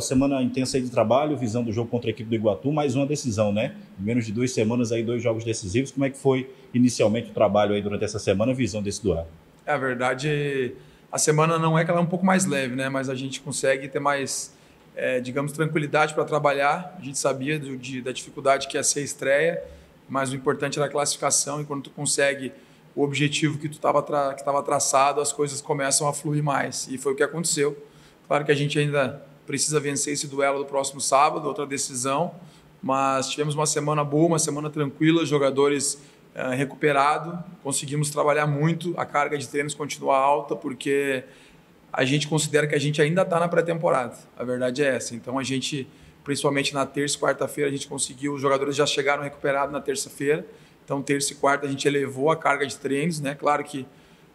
Semana intensa de trabalho, visão do jogo contra a equipe do Iguatu, mais uma decisão, né? Em menos de duas semanas aí, dois jogos decisivos. Como é que foi inicialmente o trabalho aí durante essa semana, visão desse duelo? É, a verdade, a semana não é que ela é um pouco mais leve, né? Mas a gente consegue ter mais, é, digamos, tranquilidade para trabalhar. A gente sabia do, de, da dificuldade que ia ser a estreia, mas o importante era a classificação e quando tu consegue o objetivo que tu estava tra que traçado, as coisas começam a fluir mais. E foi o que aconteceu. Claro que a gente ainda precisa vencer esse duelo do próximo sábado, outra decisão. Mas tivemos uma semana boa, uma semana tranquila, jogadores é, recuperados, conseguimos trabalhar muito, a carga de treinos continua alta, porque a gente considera que a gente ainda está na pré-temporada. A verdade é essa. Então a gente, principalmente na terça e quarta-feira, a gente conseguiu, os jogadores já chegaram recuperados na terça-feira. Então terça e quarta a gente elevou a carga de treinos, né? Claro que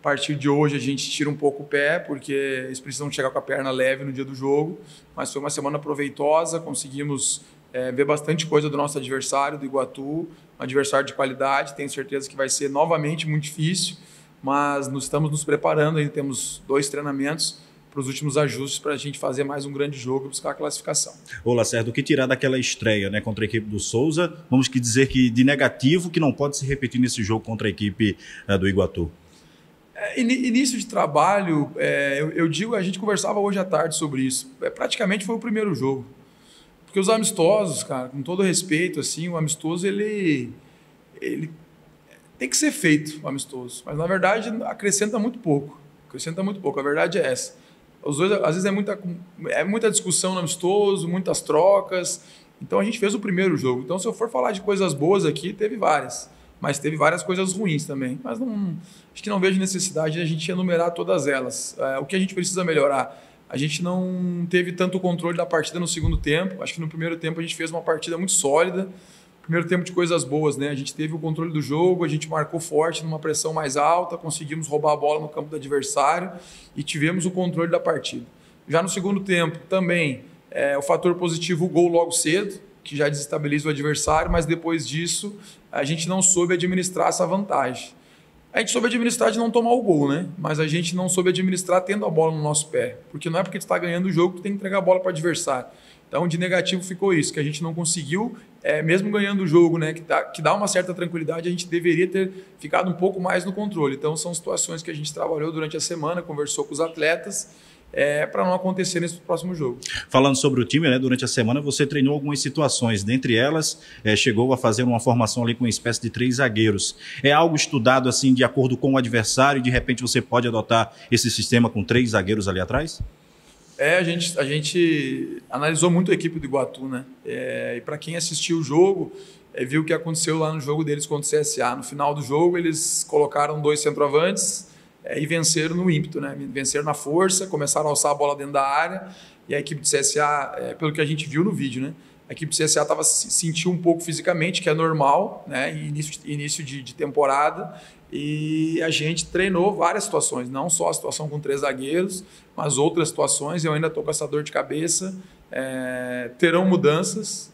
partir de hoje a gente tira um pouco o pé, porque eles precisam chegar com a perna leve no dia do jogo. Mas foi uma semana proveitosa, conseguimos é, ver bastante coisa do nosso adversário, do Iguatu, um adversário de qualidade. Tenho certeza que vai ser novamente muito difícil, mas nós estamos nos preparando. Ainda temos dois treinamentos para os últimos ajustes para a gente fazer mais um grande jogo e buscar a classificação. Ô Lacerda, o que tirar daquela estreia né, contra a equipe do Souza? Vamos dizer que de negativo que não pode se repetir nesse jogo contra a equipe uh, do Iguatu. É, início de trabalho, é, eu, eu, digo, a gente conversava hoje à tarde sobre isso. É, praticamente foi o primeiro jogo. Porque os amistosos, cara, com todo respeito, assim, o amistoso, ele, ele tem que ser feito, o amistoso. Mas, na verdade, acrescenta muito pouco. Acrescenta muito pouco, a verdade é essa. Os dois, às vezes, é muita, é muita discussão no amistoso, muitas trocas. Então, a gente fez o primeiro jogo. Então, se eu for falar de coisas boas aqui, teve várias mas teve várias coisas ruins também. Mas não, acho que não vejo necessidade de a gente enumerar todas elas. É, o que a gente precisa melhorar? A gente não teve tanto controle da partida no segundo tempo. Acho que no primeiro tempo a gente fez uma partida muito sólida. Primeiro tempo de coisas boas, né? A gente teve o controle do jogo, a gente marcou forte numa pressão mais alta, conseguimos roubar a bola no campo do adversário e tivemos o controle da partida. Já no segundo tempo, também é, o fator positivo, o gol logo cedo que já desestabiliza o adversário, mas depois disso a gente não soube administrar essa vantagem. A gente soube administrar de não tomar o gol, né? Mas a gente não soube administrar tendo a bola no nosso pé. Porque não é porque tu está ganhando o jogo que tem que entregar a bola para o adversário. Então, de negativo ficou isso, que a gente não conseguiu, é, mesmo ganhando o jogo, né, que, que dá uma certa tranquilidade, a gente deveria ter ficado um pouco mais no controle. Então, são situações que a gente trabalhou durante a semana, conversou com os atletas é, para não acontecer nesse próximo jogo. Falando sobre o time, né, durante a semana você treinou algumas situações, dentre elas é, chegou a fazer uma formação ali com uma espécie de três zagueiros. É algo estudado assim de acordo com o adversário e de repente você pode adotar esse sistema com três zagueiros ali atrás? É, a gente, a gente analisou muito a equipe do Iguatu, né? É, e para quem assistiu o jogo, é, viu o que aconteceu lá no jogo deles contra o CSA. No final do jogo, eles colocaram dois centroavantes, é, e venceram no ímpeto, né? Venceram na força, começaram a alçar a bola dentro da área e a equipe do CSA, é, pelo que a gente viu no vídeo, né? A equipe do CSA tava, sentiu um pouco fisicamente, que é normal, né? Início, início de, de temporada. E a gente treinou várias situações, não só a situação com três zagueiros, mas outras situações. Eu ainda estou com essa dor de cabeça. É, terão mudanças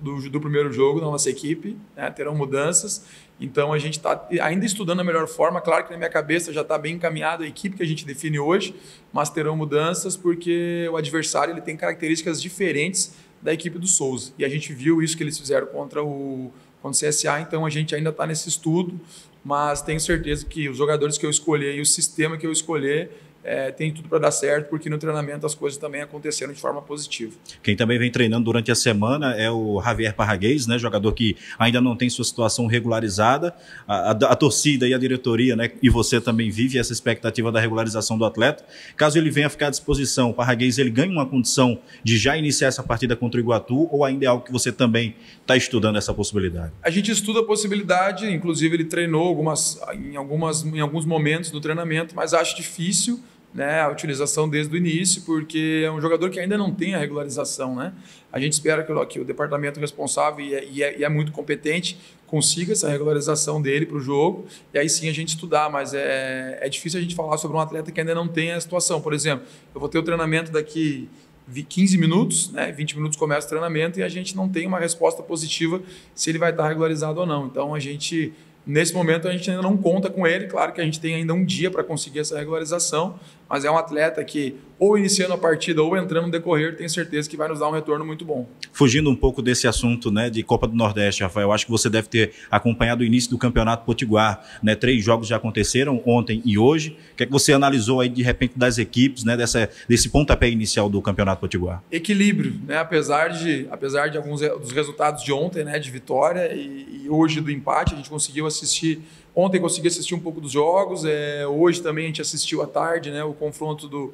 do, do primeiro jogo na nossa equipe, né? terão mudanças. Então a gente está ainda estudando a melhor forma. Claro que na minha cabeça já está bem encaminhada a equipe que a gente define hoje, mas terão mudanças porque o adversário ele tem características diferentes da equipe do Souza. E a gente viu isso que eles fizeram contra o, contra o CSA, então a gente ainda está nesse estudo, mas tenho certeza que os jogadores que eu escolher e o sistema que eu escolher é, tem tudo para dar certo, porque no treinamento as coisas também aconteceram de forma positiva. Quem também vem treinando durante a semana é o Javier Parraguês, né, jogador que ainda não tem sua situação regularizada. A, a, a, torcida e a diretoria, né, e você também vive essa expectativa da regularização do atleta. Caso ele venha ficar à disposição, o Parraguês ele ganha uma condição de já iniciar essa partida contra o Iguatu ou ainda é algo que você também está estudando essa possibilidade? A gente estuda a possibilidade, inclusive ele treinou algumas, em, algumas, em alguns momentos do treinamento, mas acho difícil né, a utilização desde o início, porque é um jogador que ainda não tem a regularização. Né? A gente espera que que o departamento responsável e é, e, é, e é, muito competente consiga essa regularização dele para o jogo, e aí sim a gente estudar, mas é, é difícil a gente falar sobre um atleta que ainda não tem a situação. Por exemplo, eu vou ter o treinamento daqui 15 minutos, né, 20 minutos começa o treinamento e a gente não tem uma resposta positiva se ele vai estar regularizado ou não. Então a gente Nesse momento a gente ainda não conta com ele, claro que a gente tem ainda um dia para conseguir essa regularização, mas é um atleta que, ou iniciando a partida ou entrando no decorrer, tenho certeza que vai nos dar um retorno muito bom. Fugindo um pouco desse assunto né, de Copa do Nordeste, Rafael, acho que você deve ter acompanhado o início do Campeonato Potiguar. Né? Três jogos já aconteceram ontem e hoje. O que é que você analisou aí de repente das equipes, né, dessa, desse pontapé inicial do Campeonato Potiguar? Equilíbrio, né? apesar, de, apesar de alguns dos resultados de ontem, né, de vitória, e, e hoje do empate, a gente conseguiu assistir Ontem consegui assistir um pouco dos jogos, é, hoje também a gente assistiu à tarde né, o confronto do,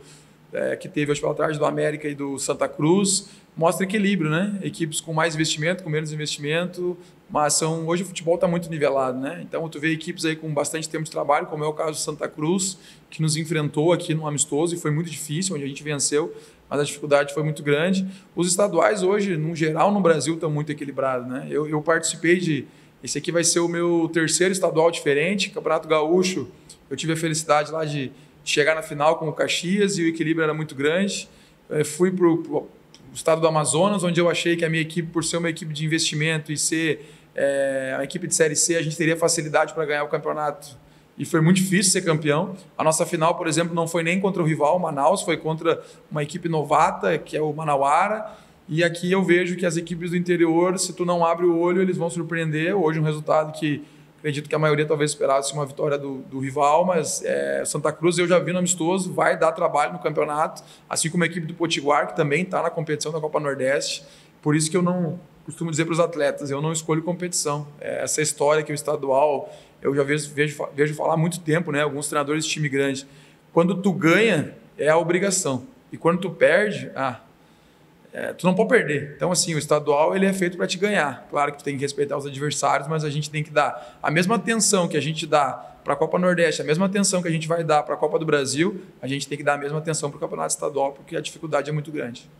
é, que teve hoje tarde do América e do Santa Cruz. Mostra equilíbrio, né? Equipes com mais investimento, com menos investimento, mas são, hoje o futebol está muito nivelado, né? Então tu vê equipes aí com bastante tempo de trabalho, como é o caso do Santa Cruz, que nos enfrentou aqui no amistoso e foi muito difícil, onde a gente venceu, mas a dificuldade foi muito grande. Os estaduais hoje, no geral, no Brasil, estão muito equilibrados, né? Eu, eu participei de esse aqui vai ser o meu terceiro estadual diferente, Campeonato Gaúcho. Eu tive a felicidade lá de chegar na final com o Caxias e o equilíbrio era muito grande. É, fui para o estado do Amazonas, onde eu achei que a minha equipe, por ser uma equipe de investimento e ser é, a equipe de Série C, a gente teria facilidade para ganhar o campeonato. E foi muito difícil ser campeão. A nossa final, por exemplo, não foi nem contra o rival, Manaus, foi contra uma equipe novata, que é o Manauara. E aqui eu vejo que as equipes do interior, se tu não abre o olho, eles vão surpreender. Hoje um resultado que acredito que a maioria talvez esperasse uma vitória do, do rival, mas é, Santa Cruz eu já vi no amistoso, vai dar trabalho no campeonato, assim como a equipe do Potiguar, que também está na competição da Copa Nordeste. Por isso que eu não costumo dizer para os atletas, eu não escolho competição. É, essa história que o estadual, eu já vejo, vejo, vejo falar há muito tempo, né? Alguns treinadores de time grande. Quando tu ganha, é a obrigação. E quando tu perde, ah, é, tu não pode perder. Então, assim, o estadual ele é feito para te ganhar. Claro que tu tem que respeitar os adversários, mas a gente tem que dar a mesma atenção que a gente dá para a Copa Nordeste, a mesma atenção que a gente vai dar para a Copa do Brasil, a gente tem que dar a mesma atenção para o Campeonato Estadual, porque a dificuldade é muito grande.